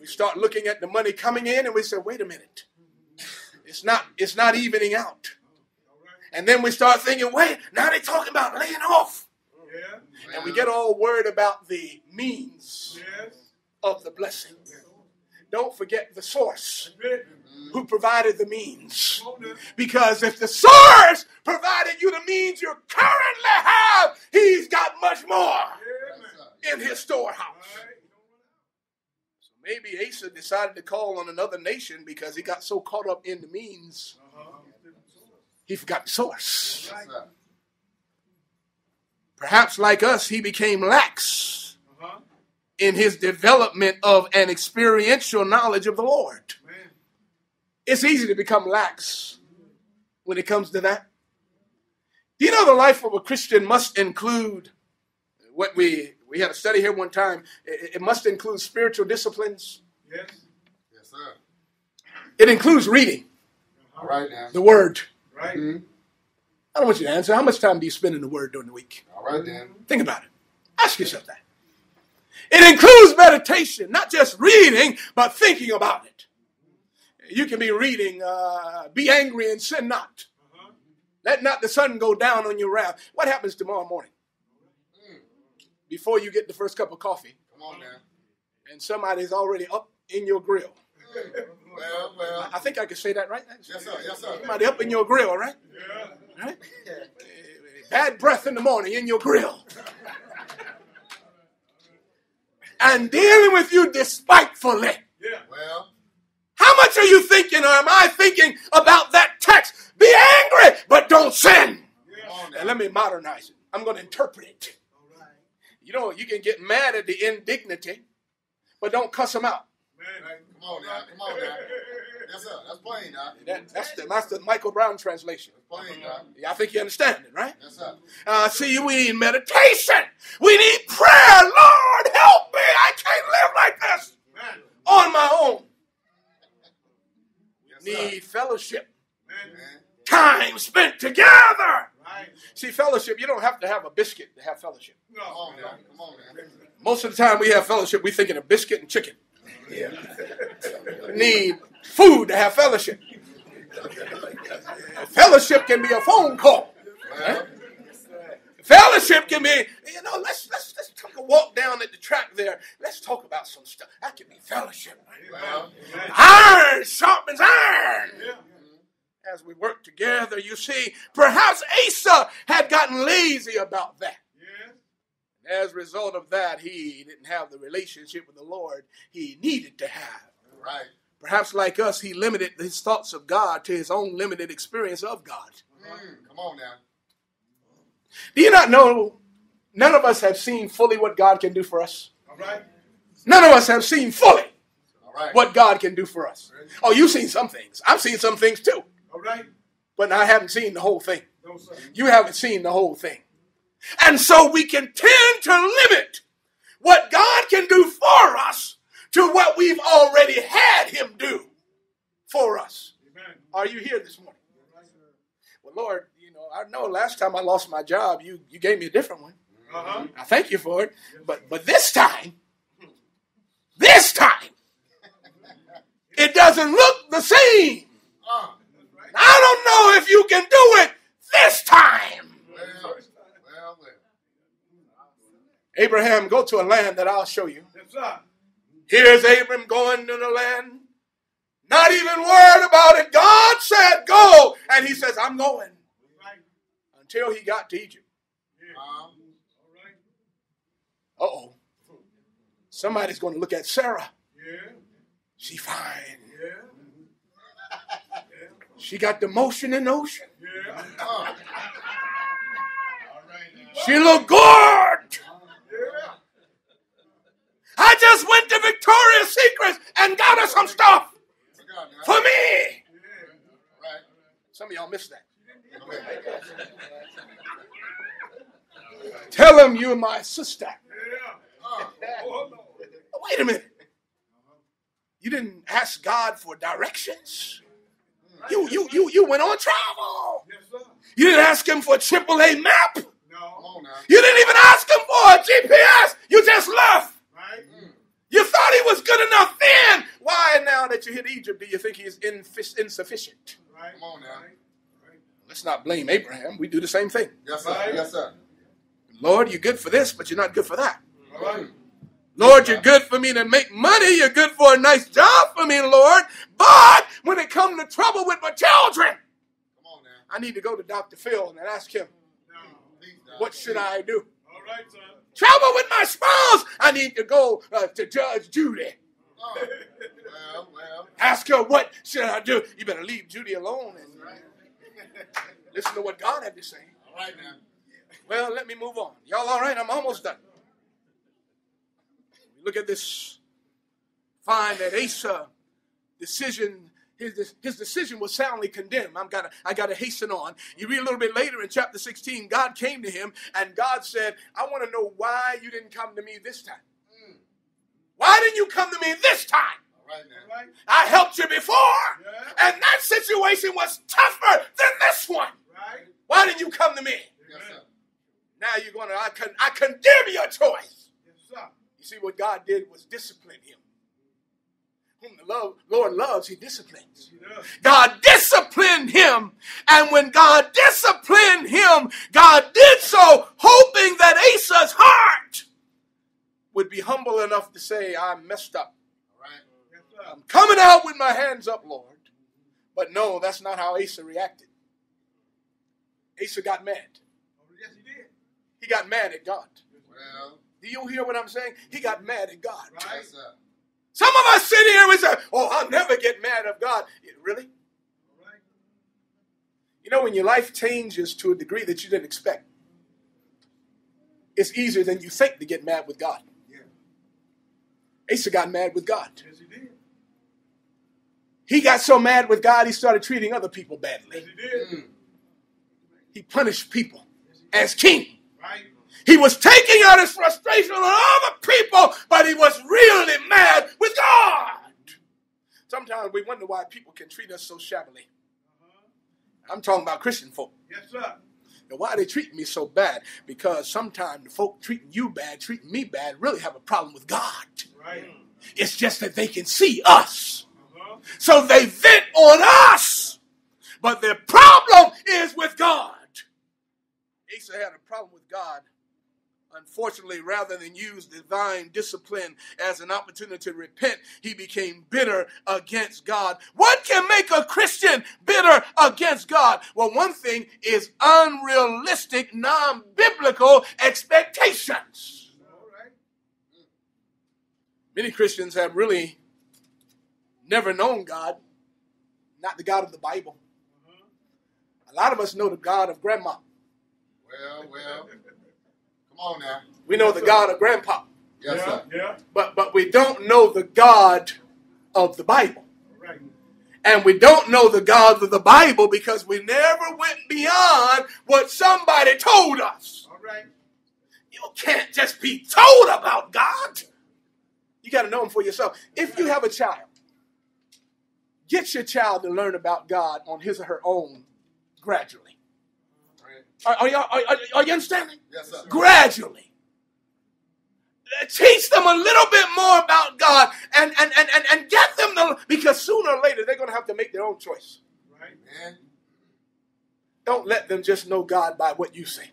We start looking at the money coming in and we say, wait a minute. It's not, it's not evening out. And then we start thinking, wait, now they're talking about laying off. Yeah. And we get all worried about the means Yes. of the blessing. Don't forget the source who provided the means. Come on now. Because if the source provided you the means you currently have, he's got much more in his storehouse. Maybe Asa decided to call on another nation because he got so caught up in the means, he forgot the source. Perhaps like us, he became lax in his development of an experiential knowledge of the Lord. It's easy to become lax when it comes to that. You know the life of a Christian must include what we we had a study here one time. It, it must include spiritual disciplines. Yes. Yes, sir. It includes reading All right now. the Word. Right. Mhm. I don't want you to answer. How much time do you spend in the Word during the week? All right then. Think about it. Ask yourself that. It includes meditation, not just reading, but thinking about it. You can be reading, uh, be angry and sin not. Uh-huh. Let not the sun go down on your wrath. What happens tomorrow morning? Before you get the first cup of coffee, Come on now. and somebody's already up in your grill. Well, well. I think I can say that, right? Yes, sir. Yes, sir. Somebody up in your grill, right? Yeah. Right? Bad breath in the morning in your grill. And dealing with you despitefully. Yeah. Well, How much are you thinking, or am I thinking about that text? Be angry, but don't sin. on now. And let me modernize it. I'm going to interpret it. You know, you can get mad at the indignity, but don't cuss them out. Come on now. Come on now. Yes, sir. That's plain, Doc. That, that's, the, that's the Michael Brown translation. That's plain, Doc. Yeah, I think you understand it, right? Yes, sir. Uh, see, we need meditation. We need prayer. Lord, help me. I can't live like this Man. on my own. Yes. Need fellowship. Man. time spent together. Right. See, fellowship, you don't have to have a biscuit to have fellowship. No. Come on now. Come on now. Most of the time we have fellowship, we're thinking of biscuit and chicken. Need food to have fellowship. Fellowship can be a phone call. Well, Fellowship can be, you know, let's let's let's talk a walk down at the track there. Let's talk about some stuff. That can be fellowship. Well, Iron sharpens iron. Yeah. As we work together, you see, perhaps Asa had gotten lazy about that. Yeah. As a result of that, he didn't have the relationship with the Lord he needed to have. right. Perhaps like us, he limited his thoughts of God to his own limited experience of God. Mm, come on now. Do you not know none of us have seen fully what God can do for us? All right. None of us have seen fully All right. what God can do for us. Oh, you've seen some things. I've seen some things too, All right. but I haven't seen the whole thing. No. You haven't seen the whole thing. And so we can tend to limit what God can do for us to what we've already had Him do for us. Amen. Are you here this morning? Well, Lord, you know, I know last time I lost my job, you, you gave me a different one. Uh-huh. I thank you for it. But but this time, this time, it doesn't look the same. Uh, I don't know if you can do it this time. well, well, well. Abraham, go to a land that I'll show you. Yes. Here's Abram going to the land. Not even worried about it. God said, go. And he says, I'm going. Right. Until he got to Egypt. Um, Uh oh. Somebody's going to look at Sarah. Yeah. She fine. Yeah. She got the motion in the ocean. She look good. I just went to Victoria's Secrets and got her some stuff for me. Some of y'all missed that. Tell them you're my sister. Wait a minute. You didn't ask God for directions. You you you you went on travel. You didn't ask him for a AAA map. No. You didn't even ask him for a GPS. You just left. Right. You thought he was good enough then. Why now that you hit Egypt do you think he's inf- insufficient? Right. Come on now. Let's not blame Abraham. We do the same thing. Yes, sir. Yes, sir. Lord, you're good for this, but you're not good for that. All right. Lord, you're good for me to make money. You're good for a nice job for me, Lord. But when it comes to trouble with my children, Come on now. I need to go to Dr. Phil and ask him, No. Please, now. what should I do? All right, sir. Trouble with my spouse, I need to go uh, to Judge Judy. Uh, well, well. Ask her, what should I do? You better leave Judy alone and listen to what God had to say. All right now. Well, let me move on. Y'all all right? I'm almost done. Look at this. Find that Asa decision, his, his decision was soundly condemned. I'm gotta, I got to hasten on. You read a little bit later in chapter 16, God came to him and God said, I want to know why you didn't come to me this time. Why didn't you come to me this time? All right now. All right. I helped you before, Yeah. and that situation was tougher than this one. Right. Why didn't you come to me? Yes. Now you're going to, I, con- I condemn your choice. Yes, sir. You see, what God did was discipline him. Whom the love, Lord loves, he disciplines. God disciplined him. And when God disciplined him, God did so hoping that Asa's heart would be humble enough to say, I messed up. Right. I'm coming out with my hands up, Lord. But no, that's not how Asa reacted. Asa got mad. Oh, yes, he did. He got mad at God. Well, Do you hear what I'm saying? He got mad at God. Right. yes. Some of us sit here and we say, Oh, I'll never get mad at God. Really? Right. You know, when your life changes to a degree that you didn't expect, it's easier than you think to get mad with God. Yeah. Asa got mad with God. Yes, he did. He got so mad with God, he started treating other people badly. Yes, he did. Mm. He punished people as king. Right. He was taking out his frustration on other people, but he was really mad with God. Sometimes we wonder why people can treat us so shabbily. Uh-huh. I'm talking about Christian folk. Yes, sir. And why they treat me so bad? Because sometimes the folk treating you bad, treating me bad, really have a problem with God. Right. It's just that they can see us. Uh-huh. So they vent on us. But their problem is with God. Asa had a problem with God Unfortunately, rather than use divine discipline as an opportunity to repent, he became bitter against God. What can make a Christian bitter against God? Well, one thing is unrealistic, non biblical expectations. Many Christians have really never known God, not the God of the Bible. A lot of us know the God of grandma. Well, well. Come on now. We know the God of grandpa, Yes, yeah, sir. Yeah. but but we don't know the God of the Bible. All right. And we don't know the God of the Bible because we never went beyond what somebody told us. All right. You can't just be told about God. You got to know him for yourself. If you have a child, get your child to learn about God on his or her own gradually. Are, are, you, are, are, are you understanding? Yes, sir. Gradually. Uh, Teach them a little bit more about God and, and, and, and, and get them to, because sooner or later they're going to have to make their own choice. Right. Man, Don't let them just know God by what you say.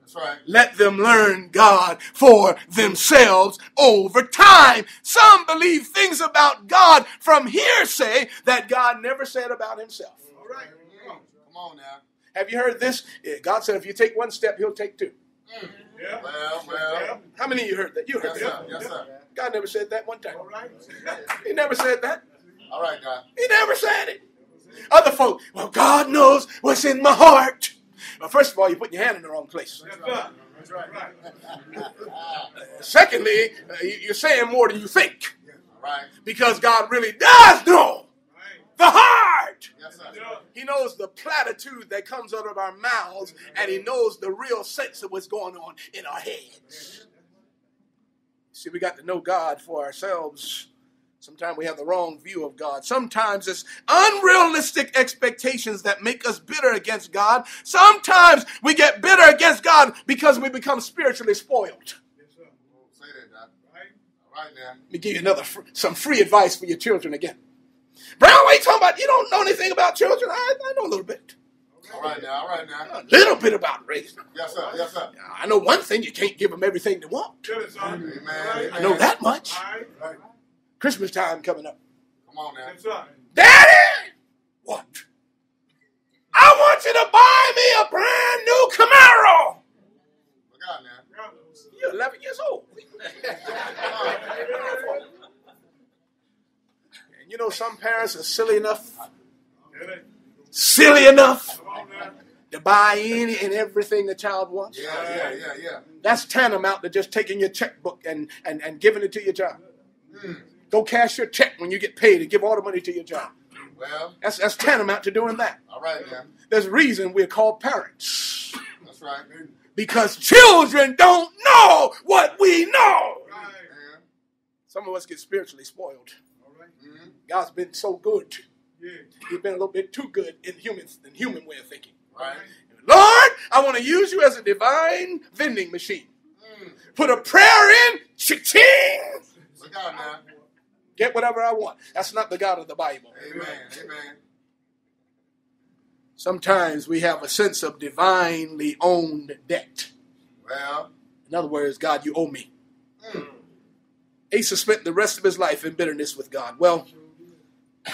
that's right. Let them learn God for themselves over time. Some believe things about God from hearsay that God never said about himself. All right. Come on now. Have you heard this? God said if you take one step, he'll take two. Yeah. Well, well. How many of you heard that? You heard Yes, that. sir. Yes, sir. God never said that one time. All right. He never said that. All right, God. He never said it. Other folk, well, God knows what's in my heart. Well, first of all, you put your hand in the wrong place. That's right. Right. Secondly, uh, you- you're saying more than you think All right. because God really does know Right. The heart. Yes, sir. He knows the platitude that comes out of our mouths, and he knows the real sense of what's going on in our heads. See, we got to know God for ourselves. Sometimes we have the wrong view of God. Sometimes it's unrealistic expectations that make us bitter against God. Sometimes we get bitter against God because we become spiritually spoiled. Yes, sir. Say that, Doc. Right. All right now. Let me give you another some free advice for your children again. Brown, what are you talking about? You don't know anything about children? I, I know a little bit. All right now. All right now. A little bit about raising. them. Yes, sir. Yes, sir. I know one thing: you can't give them everything they want. Tell it. Mm-hmm. Amen. I know that much. All right. Right. Christmas time coming up. Come on now. Yes, sir. Daddy, what? I want you to buy me a brand new Camaro. Look out now. You're 11 years old. And you know, some parents are silly enough, silly enough Come on now. to buy any and everything the child wants. Yeah, yeah, yeah, yeah. That's tantamount to just taking your checkbook and, and, and giving it to your child. Mm. Go cash your check when you get paid and give all the money to your child. Well, That's, that's tantamount to doing that. all right now. There's a reason we're called parents. That's right. Man. Because children don't know what we know. Right. Man. Some of us get spiritually spoiled. God's been so good. Yeah. He's been a little bit too good in human in human way of thinking. Right. Lord, I want to use you as a divine vending machine. Mm. Put a prayer in, cha-ching, Look out now. get whatever I want. That's not the God of the Bible. Amen. Amen. Sometimes we have a sense of divinely owned debt. Well, In other words, God, you owe me. mm. Asa spent the rest of his life in bitterness with God. Well,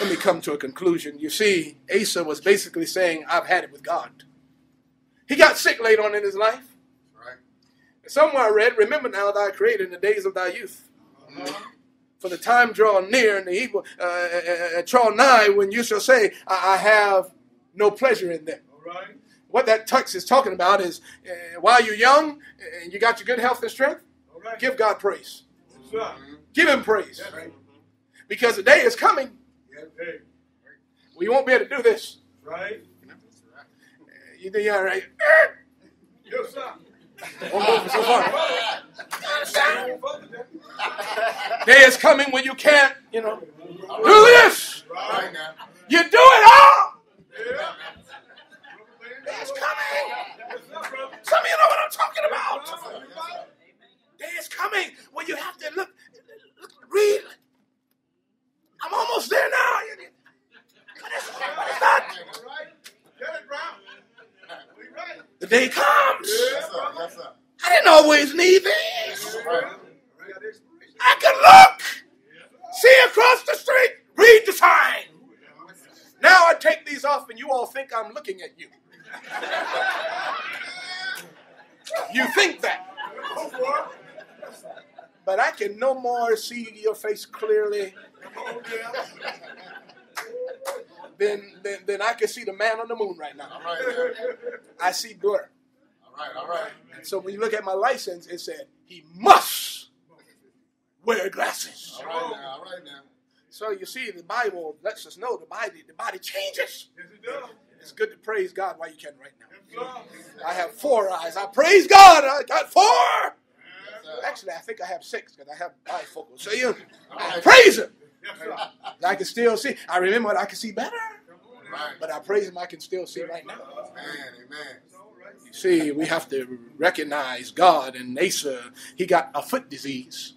let me come to a conclusion. You see, Asa was basically saying, I've had it with God. He got sick late on in his life. right. Somewhere I read, Remember now thy creator in the days of thy youth. Uh-huh. For the time draw near and the evil uh, uh, uh, draw nigh when you shall say, I, I have no pleasure in them. All right. What that text is talking about is uh, while you're young and you got your good health and strength, All right. give God praise. Sir. Give him praise. Because the day is coming Hey. we won't be able to do this. Right. You think you're all right? Yes, sir. Won't go for so far. Go further, Jack. Day is coming when you can't, you know, do this. Right. You do it all. Yeah. Day is coming. Yes, sir, brother. Some of you know what I'm talking about. Day is coming when you have to look, look read. I'm almost there now. But it's, but it's not. Get it, Brown. The day comes. Yes, sir. Yes, sir. I didn't always need these. Right. I can look, see across the street, read the sign. Now I take these off and you all think I'm looking at you. You think that. But I can no more see your face clearly than, than, then I can see the man on the moon right now. Right. I see blur. All right. All right. And so when you look at my license, it said he must wear glasses. All right now. All right now. So you see, the Bible lets us know the body, the body changes. Yes, it does. It's good to praise God while you can right now. I have four eyes. I praise God. I got four. Actually, I think I have six because I have bifocals. So you I praise Him. Yes. I can still see. I remember when I can see better, but I praise Him. I can still see right now. Amen. Amen. You see, we have to recognize God. And Asa, he got a foot disease,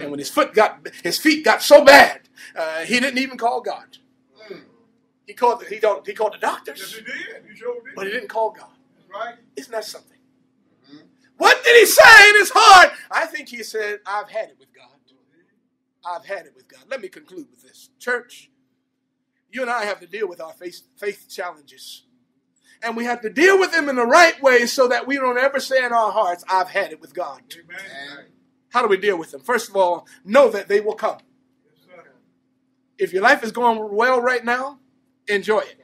and when his foot got, his feet got so bad, uh, he didn't even call God. Mm. He called. The, he called. He called the Yes, doctors, he did. You sure did. but he didn't call God. Right. Isn't that something? What did he say in his heart? I think he said, I've had it with God. I've had it with God. Let me conclude with this. Church, you and I have to deal with our faith, faith challenges. And we have to deal with them in the right way so that we don't ever say in our hearts, I've had it with God. Amen. How do we deal with them? First of all, know that they will come. If your life is going well right now, enjoy it.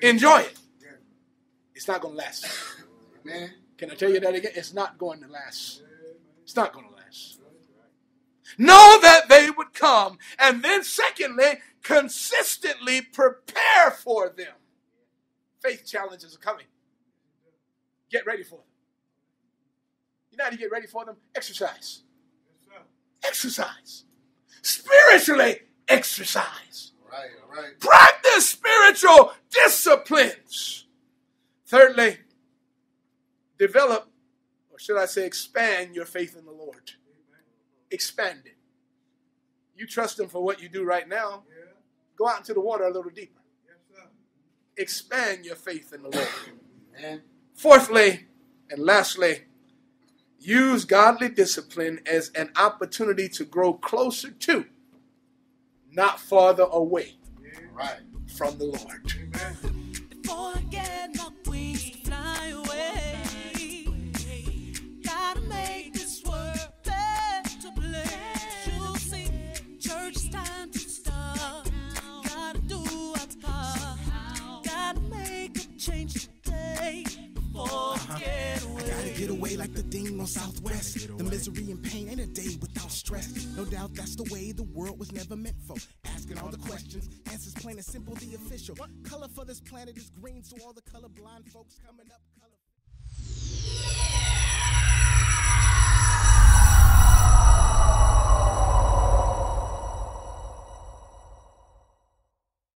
Enjoy it. It's not going to last. Can I tell you that again? It's not going to last. It's not going to last. Know that they would come. And then, secondly, consistently prepare for them. Faith challenges are coming. Get ready for them. You know how to get ready for them? Exercise. Exercise. Spiritually, exercise. All right. All right. Practice spiritual disciplines. Thirdly, develop, or should I say, expand your faith in the Lord. Expand it. You trust Him for what you do right now. Yeah. Go out into the water a little deeper. Yes, sir. Expand your faith in the Lord. And Fourthly, and lastly, use godly discipline as an opportunity to grow closer to, not farther away all right. from the Lord. Amen. I gotta get away like the thing on Southwest. The misery and pain ain't a day without stress. No doubt that's the way the world was never meant for. Asking all the questions, answers plain and simple, the official. Color for this planet is green, so all the colorblind folks coming up, color.